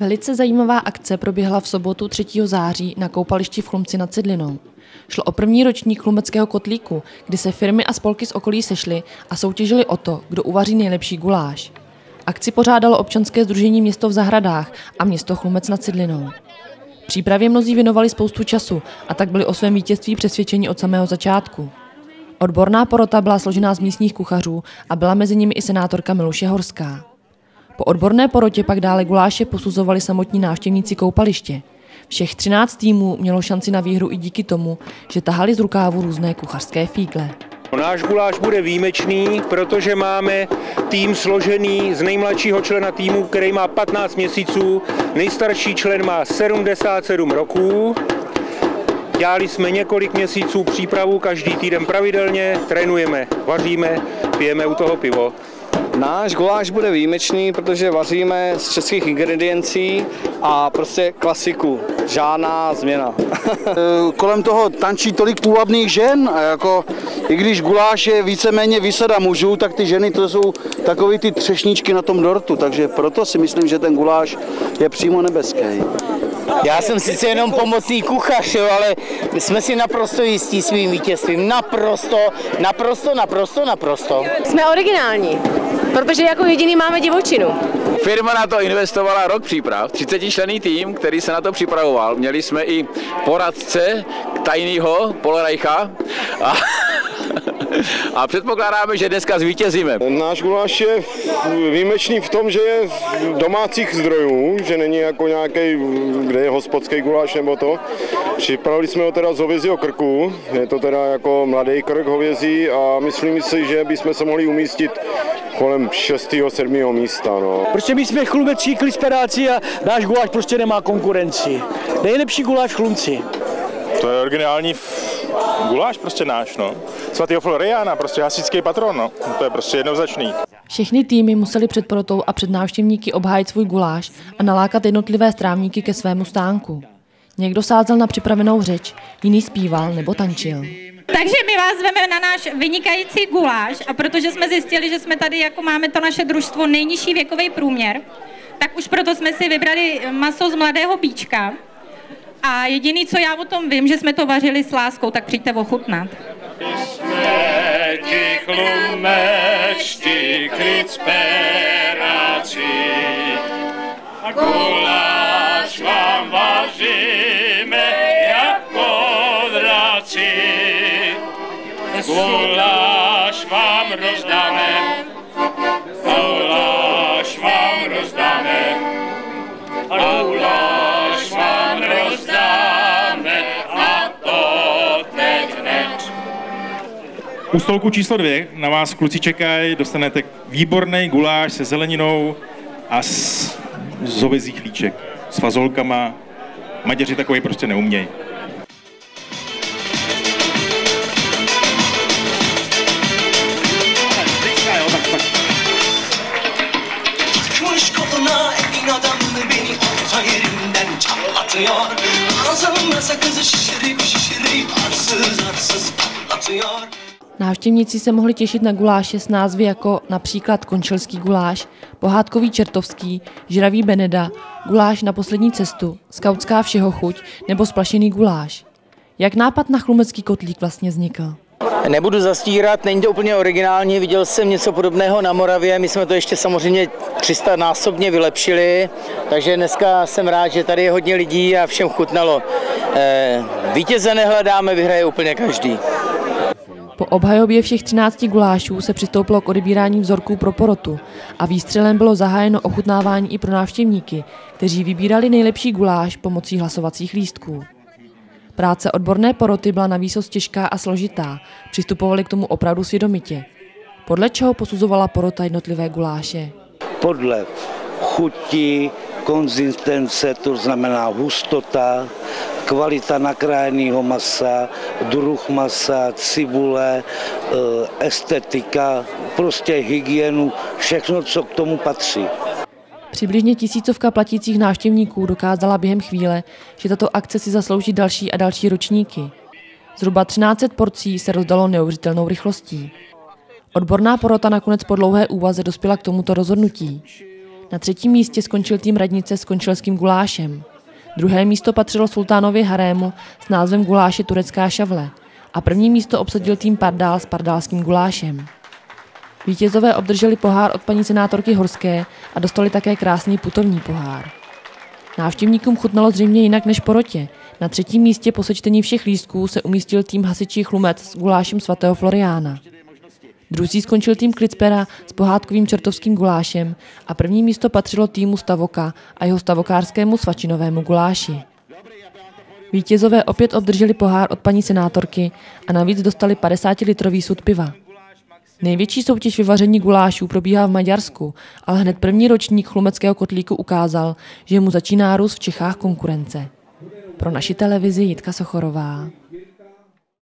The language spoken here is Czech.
Velice zajímavá akce proběhla v sobotu 3. září na koupališti v Chlumci nad Cidlinou. Šlo o první ročník chlumeckého kotlíku, kdy se firmy a spolky z okolí sešly a soutěžili o to, kdo uvaří nejlepší guláš. Akci pořádalo občanské združení Město v zahradách a město Chlumec nad Cidlinou. Přípravě mnozí věnovali spoustu času a tak byli o svém vítězství přesvědčeni od samého začátku. Odborná porota byla složená z místních kuchařů a byla mezi nimi i senátorka Miluše Horská. Po odborné porotě pak dále guláše posuzovali samotní návštěvníci koupaliště. Všech 13 týmů mělo šanci na výhru i díky tomu, že tahali z rukávu různé kuchařské fígle. Náš guláš bude výjimečný, protože máme tým složený z nejmladšího člena týmu, který má 15 měsíců, nejstarší člen má 77 roků. Dělali jsme několik měsíců přípravu, každý týden pravidelně, trénujeme, vaříme, pijeme u toho pivo. Náš guláš bude výjimečný, protože vaříme z českých ingrediencí a prostě klasiku. Žádná změna. Kolem toho tančí tolik půvabných žen a jako i když guláš je víceméně vysada mužů, tak ty ženy to jsou takové ty třešničky na tom dortu, takže proto si myslím, že ten guláš je přímo nebeský. Já jsem sice jenom pomocný kuchař, jo, ale jsme si naprosto jistí svým vítězstvím. Naprosto, naprosto, naprosto, naprosto. Jsme originální, protože jako jediný máme divočinu. Firma na to investovala rok příprav, 30 člený tým, který se na to připravoval. Měli jsme i poradce tajného Polorajcha. A a předpokládáme, že dneska zvítězíme. Náš guláš je výjimečný v tom, že je domácích zdrojů, že není jako nějaký, kde je hospodský guláš nebo to. Připravili jsme ho teda z hovězího krku, je to teda jako mladý krk hovězí a myslím si, že bychom se mohli umístit kolem 6. 7. místa. No. Prostě my jsme chlumecí klisperáci a náš guláš prostě nemá konkurenci. Nejlepší guláš v Chlumci. To je originální guláš prostě náš, no. Svatýho Floriana, prostě hasičský patron, no. To je prostě jednoznačný. Všechny týmy museli před porotou a před návštěvníky obhájit svůj guláš a nalákat jednotlivé strávníky ke svému stánku. Někdo sázel na připravenou řeč, jiný zpíval nebo tančil. Takže my vás zveme na náš vynikající guláš a protože jsme zjistili, že jsme tady, jako máme to naše družstvo, nejnižší věkový průměr, tak už proto jsme si vybrali maso z mladého bíčka. A jediný, co já o tom vím, že jsme to vařili s láskou, tak přijďte ochutnat. Ti U stolku číslo dvě na vás kluci čekají, dostanete výborný guláš se zeleninou a s, z hovězí chlíček, s fazolkama. Maďaři takový prostě neumějí. Sakızı şişirip şişirip arsız arsız patlatıyor Návštěvníci se mohli těšit na guláše s názvy jako například končelský guláš, pohádkový čertovský, žravý beneda, guláš na poslední cestu, skautská všeho chuť nebo splašený guláš. Jak nápad na chlumecký kotlík vlastně vznikl? Nebudu zastírat, není to úplně originální, viděl jsem něco podobného na Moravě, my jsme to ještě samozřejmě 300 násobně vylepšili, takže dneska jsem rád, že tady je hodně lidí a všem chutnalo. Eh, vítěze nehledáme, vyhraje úplně každý. Po obhajobě všech 13 gulášů se přistoupilo k odebírání vzorků pro porotu a výstřelem bylo zahájeno ochutnávání i pro návštěvníky, kteří vybírali nejlepší guláš pomocí hlasovacích lístků. Práce odborné poroty byla navíc těžká a složitá, přistupovali k tomu opravdu svědomitě. Podle čeho posuzovala porota jednotlivé guláše? Podle chuti, konzistence, to znamená hustota, kvalita nakrájeného masa, druh masa, cibule, eh, estetika, prostě hygienu, všechno, co k tomu patří. Přibližně tisícovka platících návštěvníků dokázala během chvíle, že tato akce si zaslouží další a další ročníky. Zhruba 1300 porcí se rozdalo neuvěřitelnou rychlostí. Odborná porota nakonec po dlouhé úvaze dospěla k tomuto rozhodnutí. Na třetím místě skončil tým Radnice s končelským gulášem. Druhé místo patřilo Sultánovi Harému s názvem guláše Turecká šavle a první místo obsadil tým Pardál s pardálským gulášem. Vítězové obdrželi pohár od paní senátorky Horské a dostali také krásný putovní pohár. Návštěvníkům chutnalo zřejmě jinak než porotě. Na třetím místě po sečtení všech lístků se umístil tým hasičí Chlumec s gulášem svatého Floriána. Druzí skončil tým Klitspera s pohádkovým čertovským gulášem a první místo patřilo týmu Stavoka a jeho stavokářskému svačinovému guláši. Vítězové opět obdrželi pohár od paní senátorky a navíc dostali 50-litrový sud piva. Největší soutěž vyvaření gulášů probíhá v Maďarsku, ale hned první ročník chlumeckého kotlíku ukázal, že mu začíná růst v Čechách konkurence. Pro naši televizi Jitka Sochorová.